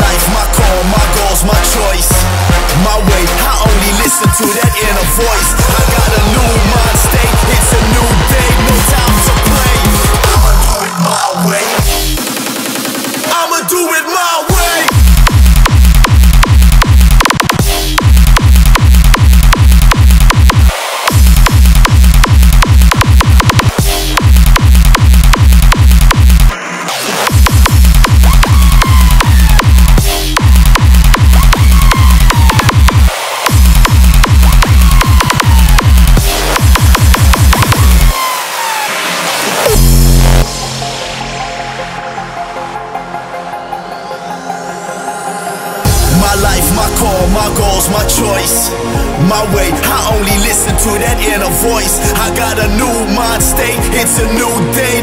life, my call, my goals, my choice. My way, I only listen to that inner voice. My my choice. My way, I only listen to that inner voice. I got a new mind state, it's a new day,